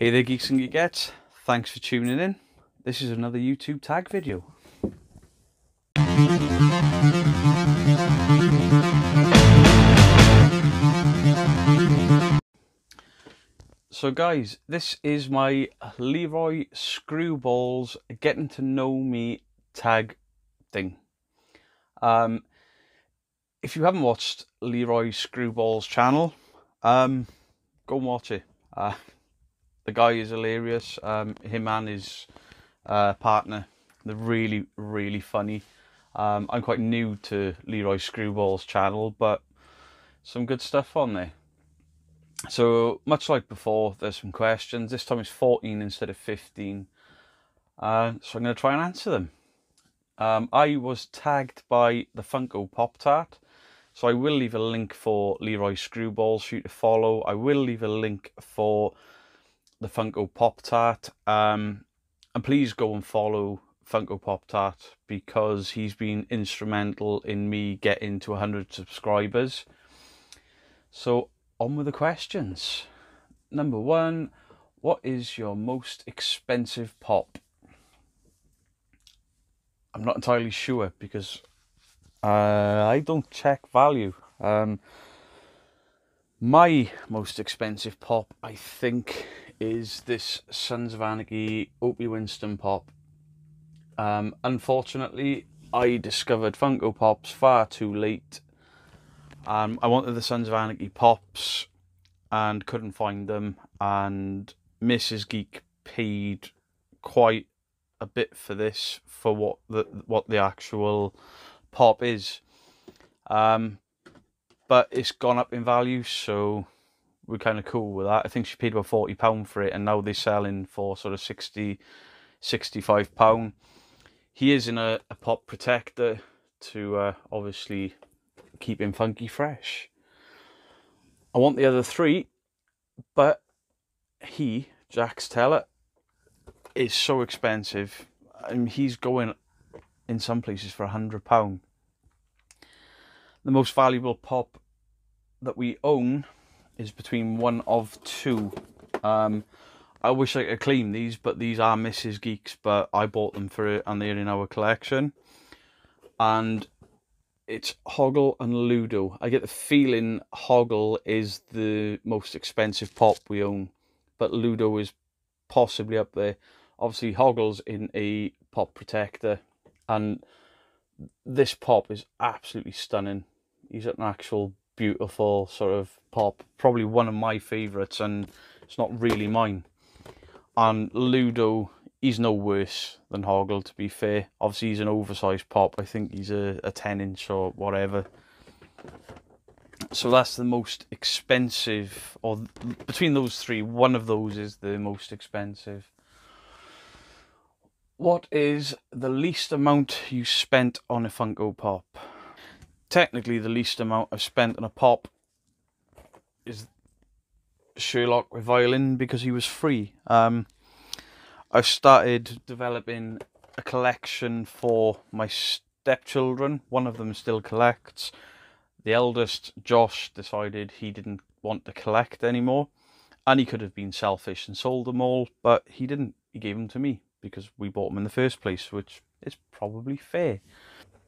Hey there geeks and geekettes, thanks for tuning in. This is another YouTube tag video. So guys, this is my Leroy Screwballs getting to know me tag thing. Um, if you haven't watched Leroy Screwball's channel, um, go and watch it. Uh, the guy is hilarious. Um, him and his uh, partner, they're really, really funny. Um, I'm quite new to Leroy Screwball's channel, but some good stuff on there. So, much like before, there's some questions. This time it's 14 instead of 15. Uh, so I'm going to try and answer them. Um, I was tagged by the Funko Pop Tart. So I will leave a link for Leroy Screwballs you to follow. I will leave a link for the Funko Pop Tart. Um, and please go and follow Funko Pop Tart because he's been instrumental in me getting to 100 subscribers. So on with the questions. Number one, what is your most expensive pop? I'm not entirely sure because uh, I don't check value. Um, my most expensive pop, I think, is this Sons of Anarchy Opie Winston pop. Um, unfortunately, I discovered Funko Pops far too late um, I wanted the Sons of Anarchy pops and couldn't find them. And Mrs. Geek paid quite a bit for this for what the what the actual pop is. Um, but it's gone up in value, so we're kind of cool with that. I think she paid about forty pound for it, and now they're selling for sort of 60 65 pound. He is in a, a pop protector to uh, obviously keep him funky fresh. I want the other three, but he, Jax Teller, is so expensive. I mean, he's going in some places for a hundred pound. The most valuable pop that we own is between one of two. Um, I wish I could claim these, but these are Mrs. Geeks, but I bought them for it and they're in our collection. And it's Hoggle and Ludo. I get the feeling Hoggle is the most expensive pop we own, but Ludo is possibly up there. Obviously, Hoggle's in a pop protector, and this pop is absolutely stunning. He's an actual beautiful sort of pop, probably one of my favourites, and it's not really mine. And Ludo he's no worse than Hoggle, to be fair. Obviously, he's an oversized pop. I think he's a, a 10 inch or whatever. So that's the most expensive, or between those three, one of those is the most expensive. What is the least amount you spent on a Funko Pop? Technically, the least amount I've spent on a pop is Sherlock with violin because he was free. Um, I've started developing a collection for my stepchildren. One of them still collects. The eldest, Josh, decided he didn't want to collect anymore. And he could have been selfish and sold them all, but he didn't. He gave them to me because we bought them in the first place, which is probably fair.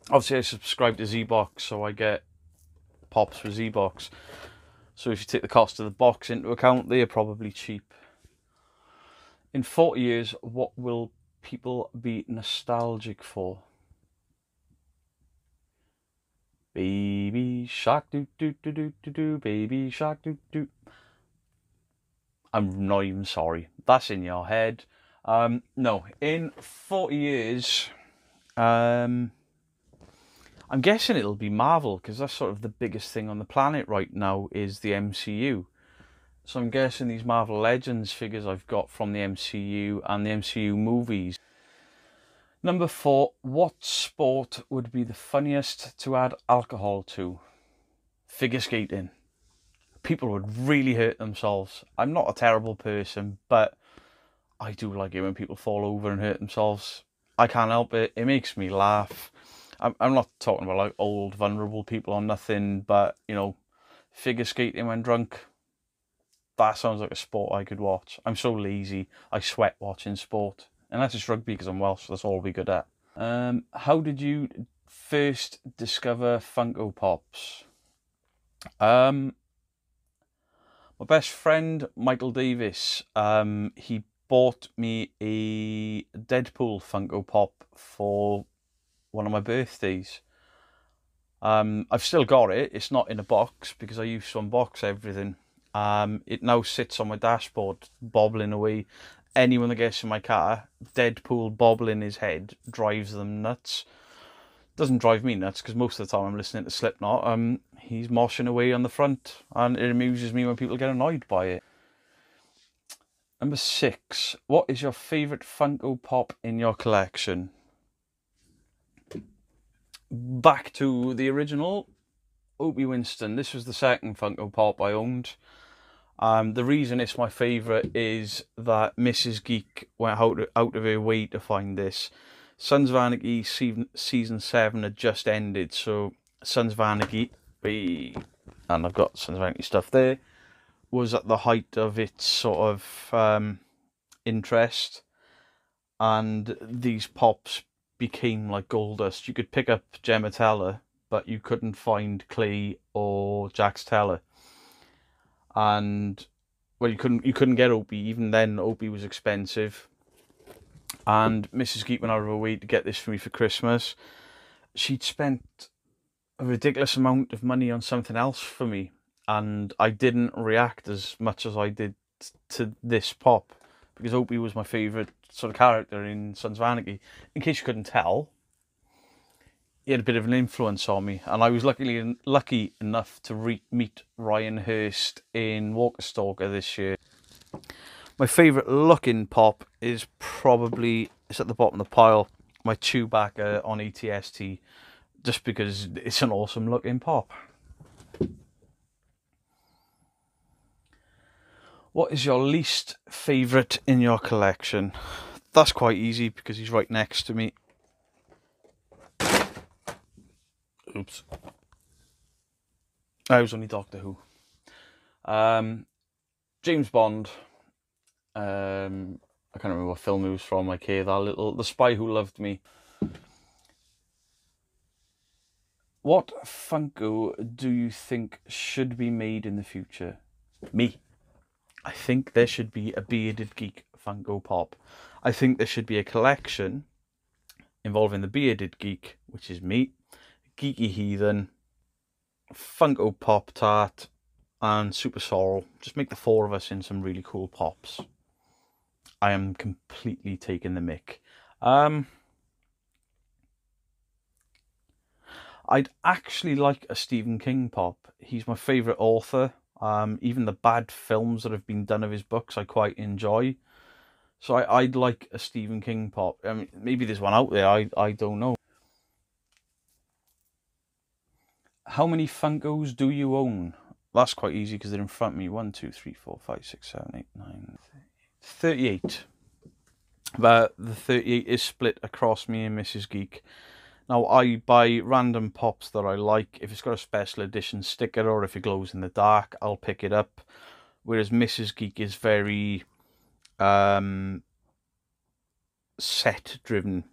Obviously, I subscribe to ZBox, so I get pops for ZBox. So if you take the cost of the box into account, they are probably cheap in 40 years, what will people be nostalgic for? Baby shark do do do do do do baby shark do do. I'm not even sorry. That's in your head. Um, no, in 40 years, um, I'm guessing it'll be Marvel because that's sort of the biggest thing on the planet right now is the MCU. So I'm guessing these Marvel Legends figures I've got from the MCU and the MCU movies. Number four, what sport would be the funniest to add alcohol to? Figure skating. People would really hurt themselves. I'm not a terrible person, but I do like it when people fall over and hurt themselves. I can't help it. It makes me laugh. I'm, I'm not talking about like old, vulnerable people or nothing, but you know, figure skating when drunk, that sounds like a sport I could watch. I'm so lazy. I sweat watching sport. Unless it's rugby because I'm Welsh, that's all we good at. Um, how did you first discover Funko Pops? Um, my best friend Michael Davis, um, he bought me a Deadpool Funko Pop for one of my birthdays. Um, I've still got it. It's not in a box because I used to unbox everything. Um, it now sits on my dashboard, bobbling away. Anyone that gets in my car, Deadpool bobbling his head drives them nuts. Doesn't drive me nuts because most of the time I'm listening to Slipknot. Um, he's moshing away on the front, and it amuses me when people get annoyed by it. Number six. What is your favourite Funko Pop in your collection? Back to the original Opie Winston. This was the second Funko Pop I owned. Um, the reason it's my favourite is that Mrs. Geek went out, out of her way to find this. Sons of Anarchy season, season 7 had just ended, so Sons of Anarchy, and I've got Sons of Anarchy stuff there, was at the height of its sort of um, interest, and these pops became like gold dust. You could pick up Gemma Teller, but you couldn't find Clay or Jax Teller and well, you couldn't you couldn't get Opie. Even then, Opie was expensive. And Mrs. Geek went out of her way to get this for me for Christmas. She'd spent a ridiculous amount of money on something else for me, and I didn't react as much as I did to this pop because Opie was my favourite sort of character in Sons of Anarchy. In case you couldn't tell, he had a bit of an influence on me, and I was luckily lucky enough to re- meet Ryan Hurst in Walker Stalker this year. My favourite looking pop is probably it's at the bottom of the pile. My Chewbacca on ATST, just because it's an awesome looking pop. What is your least favourite in your collection? That's quite easy because he's right next to me. Oops. I was only Doctor Who. Um, James Bond. Um, I can't remember what film it was from. Like here, that little The Spy Who Loved Me. What Funko do you think should be made in the future? Me. I think there should be a bearded geek Funko Pop. I think there should be a collection involving the bearded geek, which is me, Geeky Heathen, Funko Pop Tart, and Super Sorrel. Just make the four of us in some really cool pops. I am completely taking the mick. Um, I'd actually like a Stephen King pop. He's my favourite author. Um, even the bad films that have been done of his books, I quite enjoy. So I, would like a Stephen King pop. I mean, maybe there's one out there. I I don't know. how many Funkos do you own? That's quite easy because they're in front of me. 1, 2, 3, 4, 5, 6, 7, 8, 9, 38. But the 38 is split across me and Mrs. Geek. Now, I buy random pops that I like. If it's got a special edition sticker or if it glows in the dark, I'll pick it up. Whereas Mrs. Geek is very um, set driven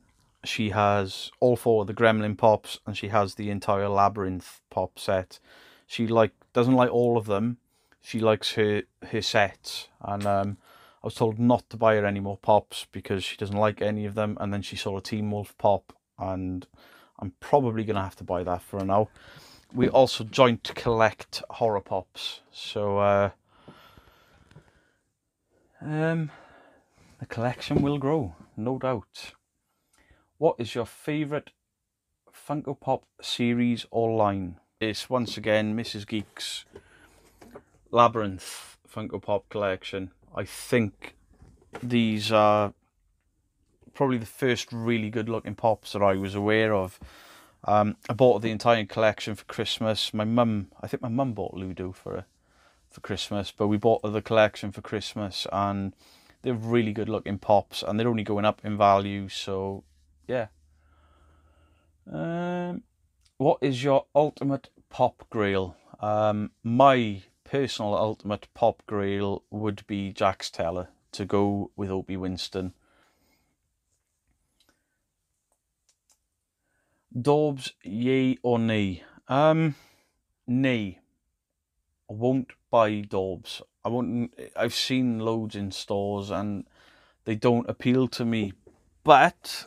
she has all four of the Gremlin pops and she has the entire Labyrinth pop set. She like doesn't like all of them. She likes her her sets, and um, I was told not to buy her any more pops because she doesn't like any of them. And then she saw a Teen Wolf pop, and I'm probably gonna have to buy that for now. We also joint collect horror pops, so uh, um, the collection will grow, no doubt. What is your favourite Funko Pop series or line? It's once again Mrs. Geek's Labyrinth Funko Pop collection. I think these are probably the first really good looking pops that I was aware of. Um, I bought the entire collection for Christmas. My mum, I think my mum bought Ludo for for Christmas, but we bought the collection for Christmas, and they're really good looking pops, and they're only going up in value. So yeah. Um, what is your ultimate pop grail? Um, my personal ultimate pop grail would be Jax Teller to go with Opie Winston. Dorbz, yay or nay? Um, nay. I won't buy Dorbz. I won't. I've seen loads in stores and they don't appeal to me. But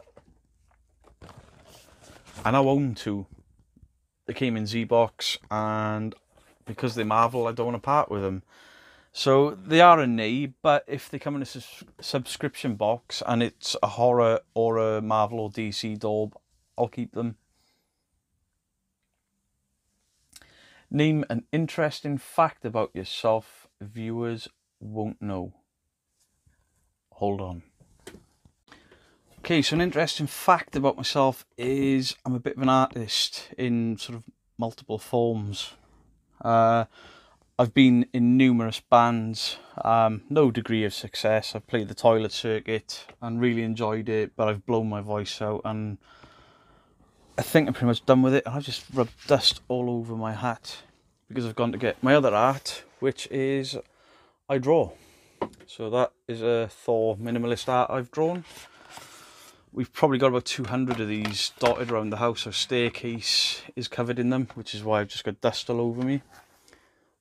and I own two. They came in Z box, and because they're Marvel, I don't want to part with them. So they are a nay, but if they come in a su- subscription box and it's a horror or a Marvel or DC Dorb, I'll keep them. Name an interesting fact about yourself viewers won't know. Hold on. Okay, so an interesting fact about myself is I'm a bit of an artist in sort of multiple forms. Uh, I've been in numerous bands, um, no degree of success. I've played the toilet circuit and really enjoyed it, but I've blown my voice out and I think I'm pretty much done with it. I've just rubbed dust all over my hat because I've gone to get my other art, which is I draw. So that is a Thor minimalist art I've drawn. We've probably got about 200 of these dotted around the house. Our staircase is covered in them, which is why I've just got dust all over me.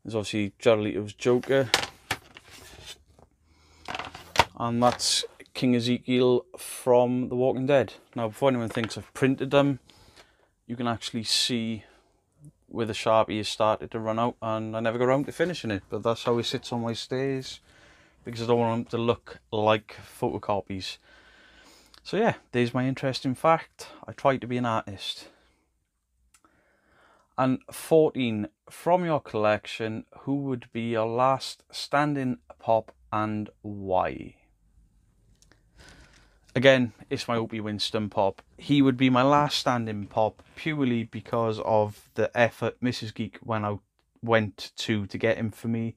There's obviously Jared Leto's Joker. And that's King Ezekiel from The Walking Dead. Now, before anyone thinks I've printed them, you can actually see where the Sharpie has started to run out and I never got around to finishing it. But that's how it sits on my stairs because I don't want them to look like photocopies. So yeah, there's my interesting fact. I try to be an artist. And 14, from your collection, who would be your last standing pop and why? Again, it's my Opie Winston pop. He would be my last standing pop purely because of the effort Mrs. Geek went out went to to get him for me.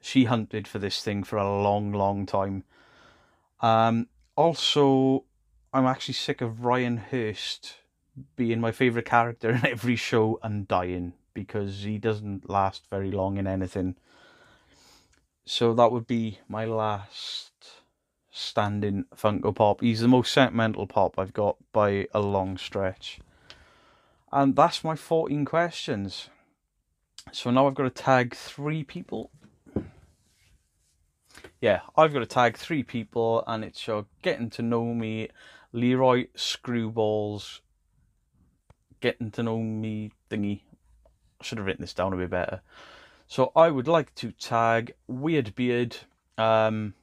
She hunted for this thing for a long, long time. Um, also, I'm actually sick of Ryan Hurst being my favourite character in every show and dying because he doesn't last very long in anything. So that would be my last standing Funko Pop. He's the most sentimental pop I've got by a long stretch. And that's my 14 questions. So now I've got to tag three people. Yeah, I've got to tag three people, and it's your getting to know me, Leroy Screwballs, getting to know me thingy. I should have written this down a bit better. So I would like to tag Weird Beard. Um,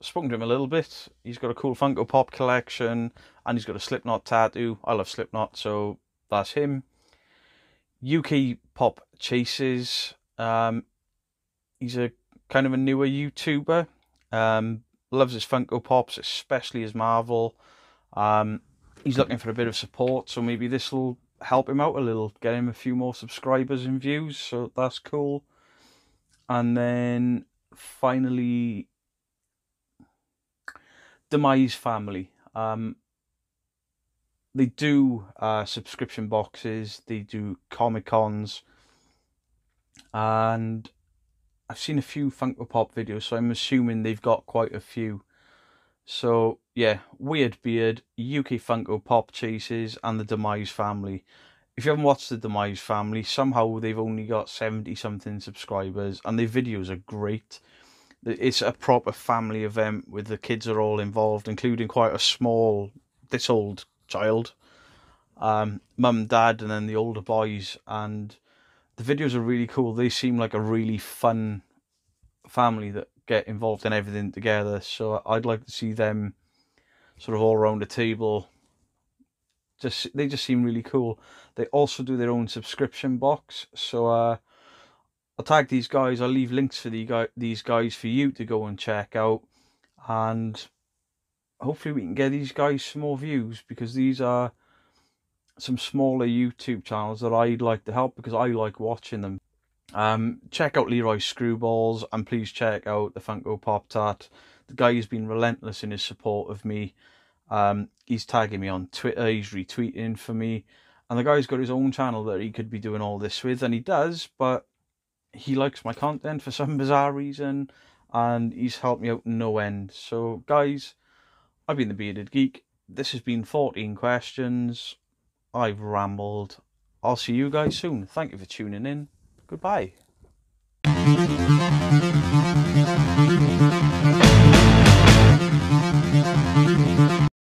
spoken to him a little bit. He's got a cool Funko Pop collection and he's got a Slipknot tattoo. I love Slipknot, so that's him. UK Pop Chases. Um, he's a kind of a newer YouTuber. Um, loves his Funko Pops, especially his Marvel. Um, he's looking for a bit of support, so maybe this will help him out a little, get him a few more subscribers and views. So that's cool. And then finally, Demize Family. Um, they do uh, subscription boxes, they do Comic Cons, and I've seen a few Funko Pop videos, so I'm assuming they've got quite a few. So yeah, Weird Beard, UK Funko Pop Chases, and the Demize Family. If you haven't watched the Demize Family, somehow they've only got 70 something subscribers, and their videos are great it's a proper family event with the kids are all involved, including quite a small, this old child, um, mum, dad, and then the older boys. And the videos are really cool. They seem like a really fun family that get involved in everything together. So I'd like to see them sort of all around the table. Just they just seem really cool. They also do their own subscription box. So uh, I'll tag these guys. I'll leave links for the these guys for you to go and check out, and hopefully we can get these guys some more views because these are some smaller YouTube channels that I'd like to help because I like watching them. Um, check out Leroy Screwballs and please check out the Funko Pop Tart. The guy has been relentless in his support of me. Um, he's tagging me on Twitter, he's retweeting for me, and the guy's got his own channel that he could be doing all this with, and he does, but he likes my content for some bizarre reason, and he's helped me out no end. So, guys, I've been the Bearded Geek. This has been 14 questions. I've rambled. I'll see you guys soon. Thank you for tuning in. Goodbye.